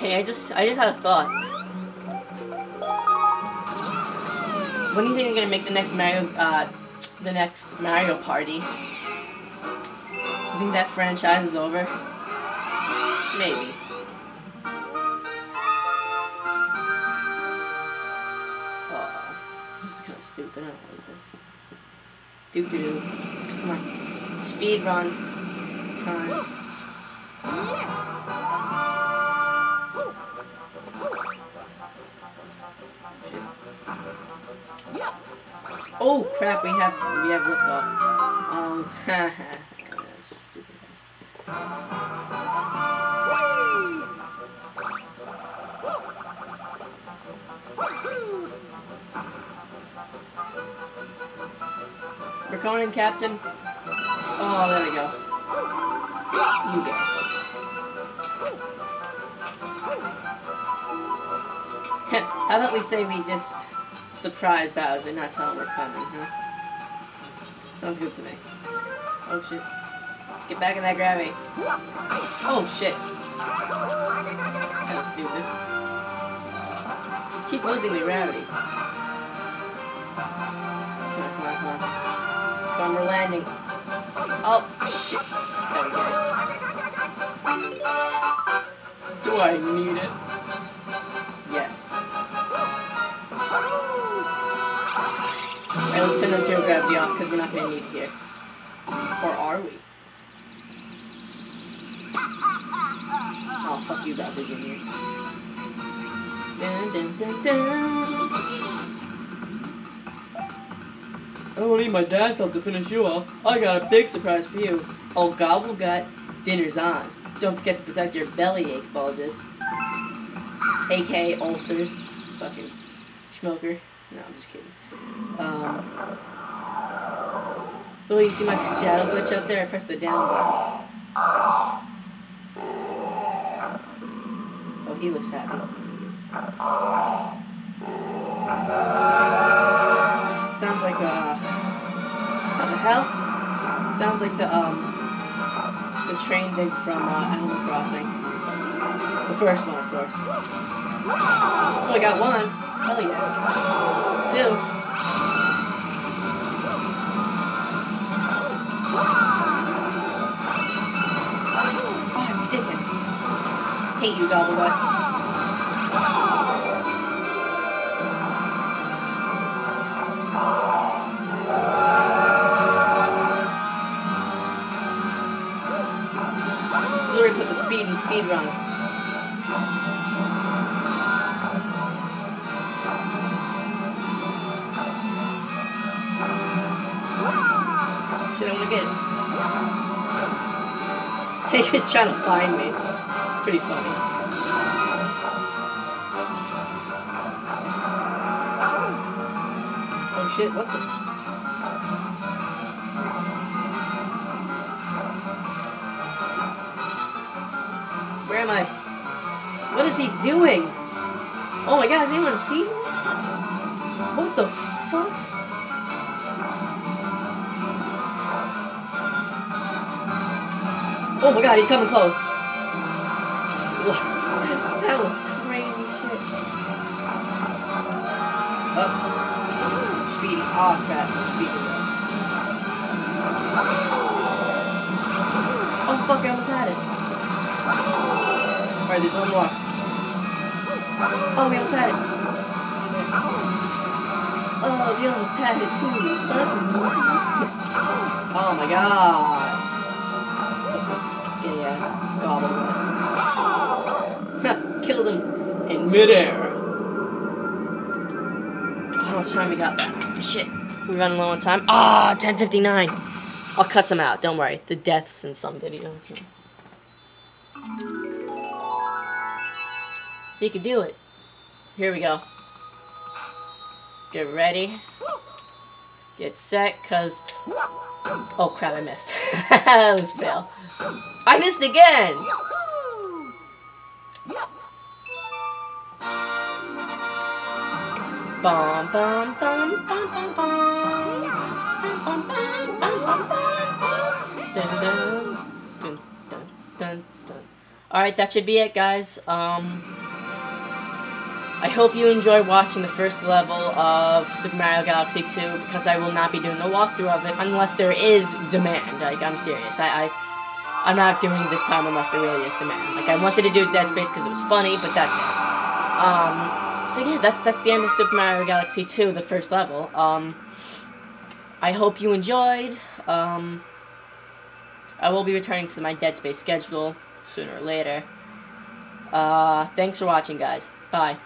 Hey, I just I just had a thought. When do you think they're gonna make the next Mario uh the next Mario Party? You think that franchise is over? Maybe. Oh, this is kind of stupid. I don't like this. Doo doo. Come on. Speed run. Time. Shit. Oh crap! We have we have liftoff. Um, stupid ass. In Captain. How about we say we just surprise Bowser, not tell him we're coming, huh? Sounds good to me. Oh shit. Get back in that gravity. Oh shit. It's kinda stupid. Keep losing the gravity. Come on, come on, come on. Come on, we're landing. Oh, shit. There we go. Do I need it? Alright, let's send the zero gravity off because we're not going to need it here. Or are we? Oh, fuck you, Bowser Jr. Dun, dun, dun, dun. I don't need my dad's help to finish you off. I got a big surprise for you. Oh, Gobblegut, dinner's on. Don't forget to protect your belly ache bulges. AKA ulcers. Fucking smoker. No, I'm just kidding. Um, oh, you see my shadow glitch up there? I pressed the down button. Oh, he looks happy. Sounds like, uh, how the hell? Sounds like the, um, the train thing from, uh, Animal Crossing. The first one, of course. Oh, I got one. Hell yeah. Two. Oh, I'm dickhead. Hate you, the speed in speed run. Get it. He was trying to find me. Pretty funny. Oh shit, what the? Where am I? What is he doing? Oh my god, has anyone seen this? What the Oh my god, he's coming close. That was crazy shit. Up. Speedy. Oh crap. Speedy. Oh fuck, I almost had it. Alright, there's one more. Oh, we almost had it. Oh, we almost had it too. Fucking. Oh my god. Ass goblin. Killed him in midair. How much time we got left? Shit. We're running low on time. Ah, 10.59. I'll cut some out. Don't worry. The deaths in some videos. You can do it. Here we go. Get ready. Get set, cause... Oh crap, I missed. that was fail. I missed again! Bum bum bum bum bum bum. Dun, dun, dun, dun, dun. Alright, that should be it, guys. Um, I hope you enjoy watching the first level of Super Mario Galaxy 2, because I will not be doing a walkthrough of it unless there is demand. Like, I'm serious. I, I, I'm not doing this time unless there really is demand. Like, I wanted to do Dead Space because it was funny, but that's it. Um, so yeah, that's, that's the end of Super Mario Galaxy 2, the first level. Um, I hope you enjoyed. Um, I will be returning to my Dead Space schedule sooner or later. Uh, thanks for watching, guys. Bye.